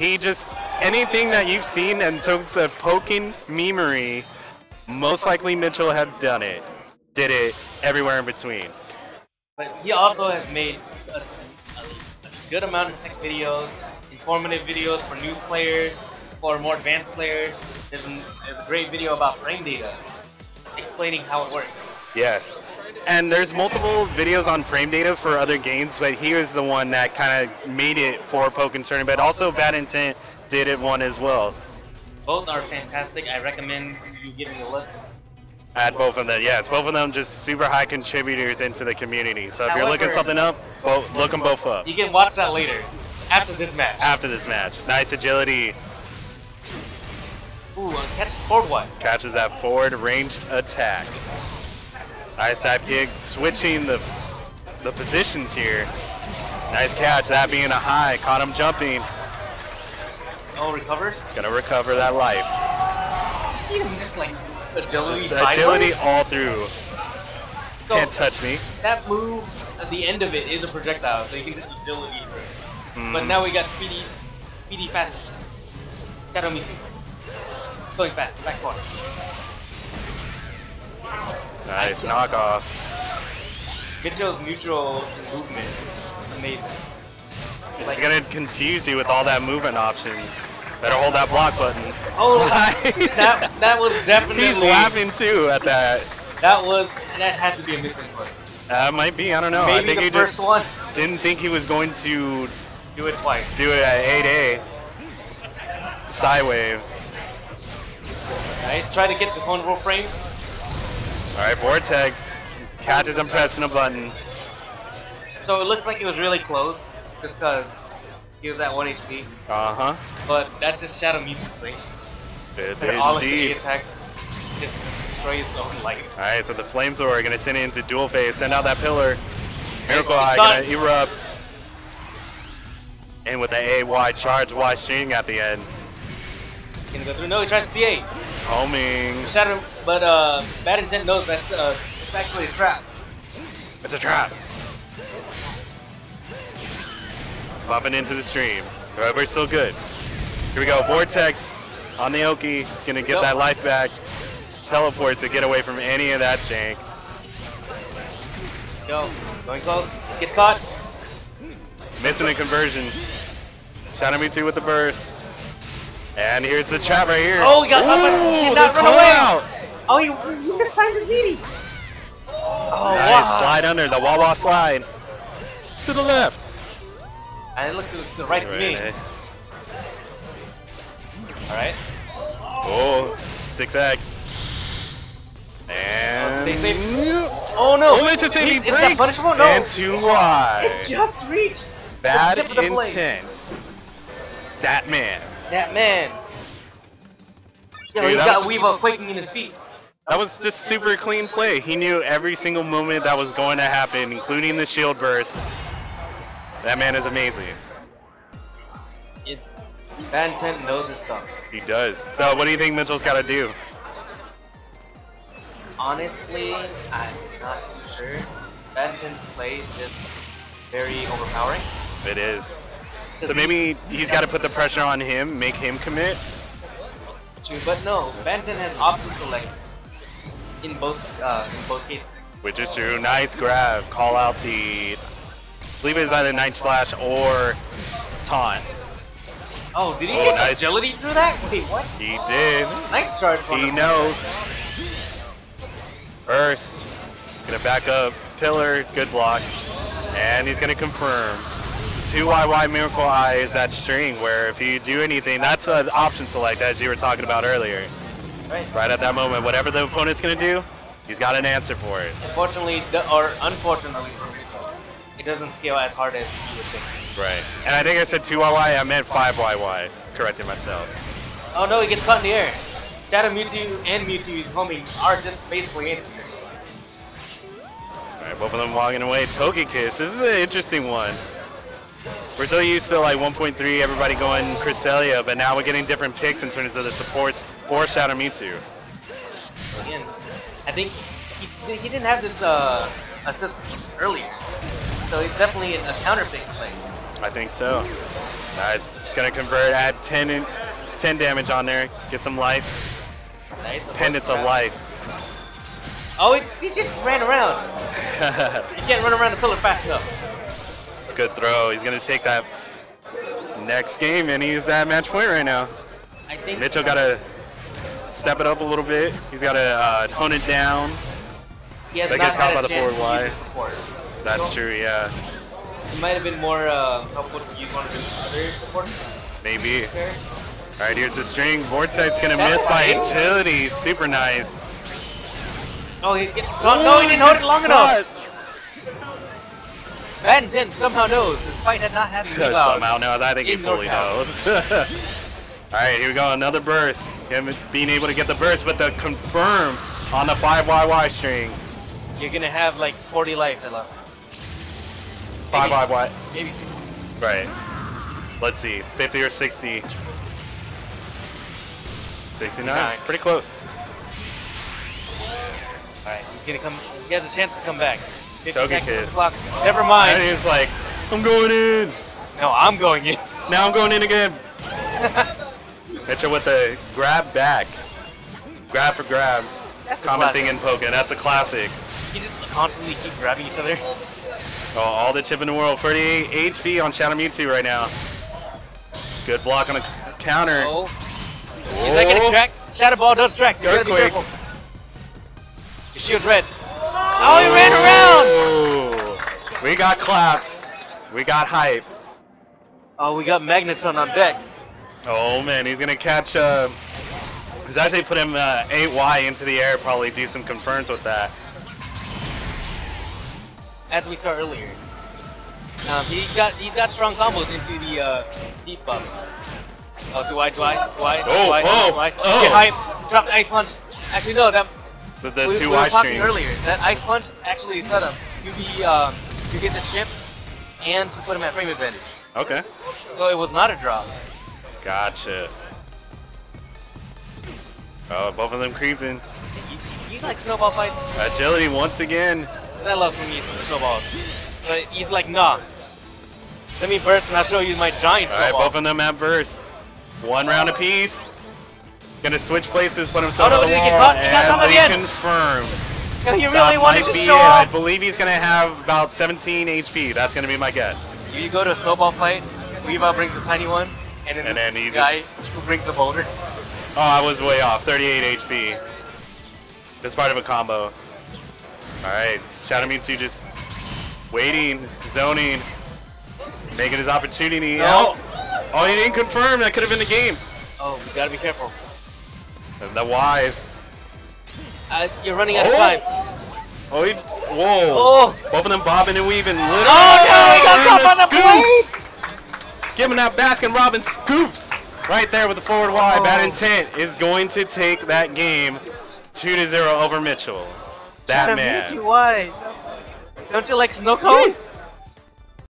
He just anything that you've seen in terms of Pokken memery, most likely Mitchel had done it. Did it everywhere in between. But he also has made a, a, a good amount of tech videos, informative videos for new players, for more advanced players. There's, an, there's a great video about frame data, explaining how it works. Yes. And there's multiple videos on frame data for other games, but he was the one that kind of made it for Pokken Tournament. But also Bad Intent did it one as well. Both are fantastic. I recommend you giving a look. At both of them, yes. Both of them just super high contributors into the community. So if you're looking something up, both, look them both up. You can watch that later, after this match. After this match. Nice agility. Ooh, catch forward one. Catches that forward ranged attack. Nice dive kick, switching the the positions here. Nice catch, that being a high. Caught him jumping. Oh, recovers. Gonna recover that life. Just like agility Just agility all through. So, Can't touch me. That move, at the end of it, is a projectile, so you can just agility through. Mhm. But now we got speedy, speedy fast. Shadow Mewtwo. Going fast, back. Nice knockoff. Mitchel's neutral movement is amazing. It's gonna confuse you with all that movement options. Better hold that block button. Oh, that that was definitely. He's laughing too at that. That was that had to be a missing play. That might be, I don't know. Maybe I think the he first just one. didn't think he was going to Do it twice. do it at 8A. Side wave. Nice. Try to get the vulnerable frame. Alright, Vortex catches him pressing a button. So it looks like it was really close because he was at 1 HP. Uh huh. But that just Shadow Mewtwo's thing. It And all of the indeed. attacks just destroy his own life. Alright, so the flamethrower gonna send it into dual phase, send out that pillar. Miracle Eye gonna erupt. And with the AY charge Y string at the end. Gonna go through. No, he tries to CA. Homing. Shadow, but uh, Bad Intent knows that's uh, it's actually a trap. It's a trap. Popping into the stream. Alright, we're still good. Here we go. Vortex on the Oki. Gonna get that life back. Teleport to get away from any of that jank. Go. Going close. Gets caught. Missing a conversion. Shadow Mewtwo with the burst. And here's the trap right here. Oh, he got caught, but he did not oh, the run away. call-out. Oh, you, you mistimed his meeting. Oh, Nice. wow. Slide under. The Wawa slide. To the left. And it looked to, to the right to me. Right. Alright. Oh, 6x. And. Stay safe. Oh no! Oh, it's a Is- he is that breaks punishable? No! and too wide. It just reached Bad the tip of the blade. intent. That man. That man. Yeah, Dude, he that got was- Weavile quaking in his feet. That was just super clean play. He knew every single movement that was going to happen, including the shield burst. That man is amazing. It, Bad Intent knows his stuff. He does. So, what do you think Mitchel's got to do? Honestly, I'm not too sure. Bad Intent's play is very overpowering. It is. So maybe he's got to put the pressure on him, make him commit. True, but no, Intent has option selects in both uh, in both cases. Which is true. Nice grab. Call out the. I believe it was either Night Slash or Taunt. Oh, did he Oh, get nice. agility through that? Wait, what? He did. Nice charge. He him. knows. First, gonna back up. Pillar, good block. And he's gonna confirm. Two YY Miracle Eye is that string where if you do anything, that's an option select as you were talking about earlier. Right. Right at that moment, whatever the opponent's gonna do, he's got an answer for it. Unfortunately, or unfortunately for me, it doesn't scale as hard as you would think. Right. And I think I said 2YY, I meant 5YY. Corrected myself. Oh no, he gets caught in the air. Shadow Mewtwo and Mewtwo's homing are just basically answers. Alright, both of them walking away. Togekiss, this is an interesting one. We're so used to like 1.3, everybody going Cresselia, but now we're getting different picks in terms of the supports for Shadow Mewtwo. Again, I think he, he didn't have this uh, assist earlier, so it's definitely a counter pick play. I think so. Nice. Gonna convert, add 10, in, 10 damage on there, get some life. Nice. Pendants of life. Oh, he, he just ran around. you can't run around the pillar fast enough. Good throw. He's gonna take that next game, and he's at match point right now. I think Mitchel gotta step it up a little bit. He's gotta uh, hone it down. he has that not gets caught by the forward to Y. That's true, yeah. It might have been more uh, helpful to use one of his other support Maybe. All right, here's the string. Vortex gonna That's miss by agility. Super nice. Oh, he gets, oh, no, he didn't hold it long enough. Bad intent somehow knows this fight had not happened. Somehow knows. I think he fully knows. All right, here we go. Another burst. Him being able to get the burst, but the confirm on the 5YY string. You're gonna have like 40 life left. 5YY. Maybe 60. Right. Let's see. 50 or 60. 69. 69. Pretty close. Alright, he's gonna come. He has a chance to come back. 50 Togekiss. the. Never mind. And he's like, I'm going in. No, I'm going in. Now I'm going in again. Mitchel with the grab back. Grab for grabs. That's Common thing in Pokken. That's a classic. You just constantly keep grabbing each other. Oh, all the chip in the world. 38 HP on Shadow Mewtwo right now. Good block on a counter. Oh. oh. Is that getting tracked? Shadow Ball does track, so you gotta be careful. Your shield's red. Oh, he ran around! We got claps. We got hype. Oh, we got Magneton on deck. Oh man, he's gonna catch. Uh, he's actually put him uh, 8Y into the air. Probably do some confirms with that. As we saw earlier. Um, he got he's got strong combos into the uh, deep buffs. Oh, two Y, two Y, two Y, two Oh, Y, oh, two Y. oh. Get hype. Drop the ice punch. Actually, no, that The, the we, two we were talking earlier. That ice punch is actually set up to be um, to get the chip and to put him at frame advantage. Okay. So it was not a drop. Gotcha. Oh, both of them creeping. You, you like snowball fights? Agility once again. I love when you snowballs. But he's like, nah. Let me burst and I'll show you my giant All right, snowball. both of them at burst. One round apiece. Gonna switch places, put himself Oh, no, on the did he get wall, caught? He got and confirm. No, he really that wanted to be show it. I believe he's gonna have about 17 HP. That's gonna be my guess. You go to a snowball fight, Weavile brings the tiny ones, and then, And then he guy just- who brings the boulder. Oh, I was way off. 38 HP. That's part of a combo. All right, Shadow Mewtwo just waiting, zoning, making his opportunity. No. Oh, oh, he didn't confirm. That could have been the game. Oh, we gotta be careful. And the wise. Uh, you're running out of Oh. time. Oh, he, whoa. Oh! Both of them bobbing and weaving. Oh no, he got caught by the blade! him that Baskin Robbins scoops. Right there with the forward Y. Oh. Bad intent is going to take that game 2 to 0 over Mitchel. That man. Why? Don't you like snow cones?